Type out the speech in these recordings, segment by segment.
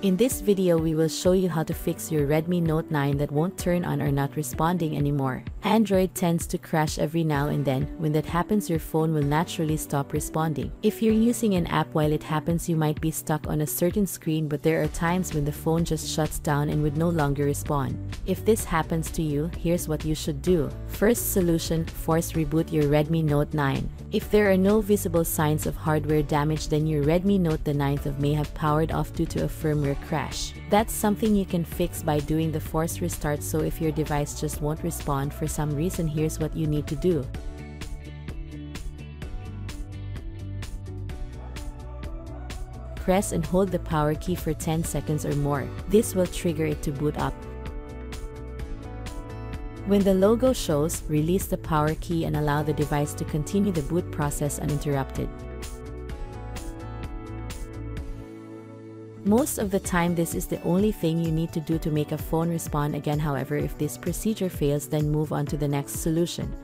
In this video we will show you how to fix your Redmi Note 9 that won't turn on or not responding anymore. Android tends to crash every now and then, when that happens your phone will naturally stop responding. If you're using an app while it happens you might be stuck on a certain screen but there are times when the phone just shuts down and would no longer respond. If this happens to you, here's what you should do. First solution, force reboot your Redmi Note 9. If there are no visible signs of hardware damage then your Redmi Note the 9th of may have powered off due to a firmware crash. That's something you can fix by doing the force restart so if your device just won't respond for some reason here's what you need to do. Press and hold the power key for 10 seconds or more. This will trigger it to boot up. When the logo shows, release the power key and allow the device to continue the boot process uninterrupted. Most of the time this is the only thing you need to do to make a phone respond again however if this procedure fails then move on to the next solution.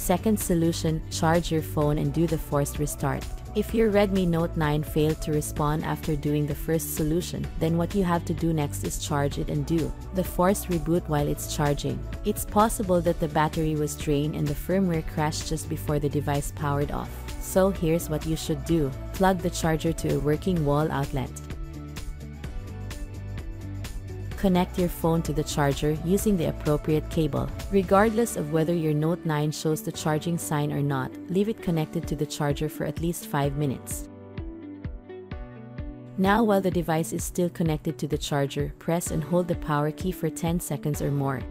Second solution, charge your phone and do the forced restart. If your Redmi Note 9 failed to respond after doing the first solution, then what you have to do next is charge it and do the forced reboot while it's charging. It's possible that the battery was drained and the firmware crashed just before the device powered off. So here's what you should do. Plug the charger to a working wall outlet. Connect your phone to the charger using the appropriate cable. Regardless of whether your Note 9 shows the charging sign or not, leave it connected to the charger for at least 5 minutes. Now while the device is still connected to the charger, press and hold the power key for 10 seconds or more.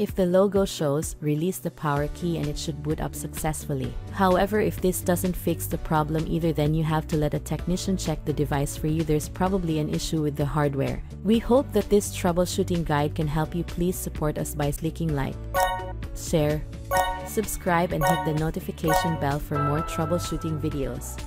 If the logo shows, release the power key and it should boot up successfully. However, if this doesn't fix the problem either then you have to let a technician check the device for you there's probably an issue with the hardware. We hope that this troubleshooting guide can help you please support us by clicking like, share, subscribe and hit the notification bell for more troubleshooting videos.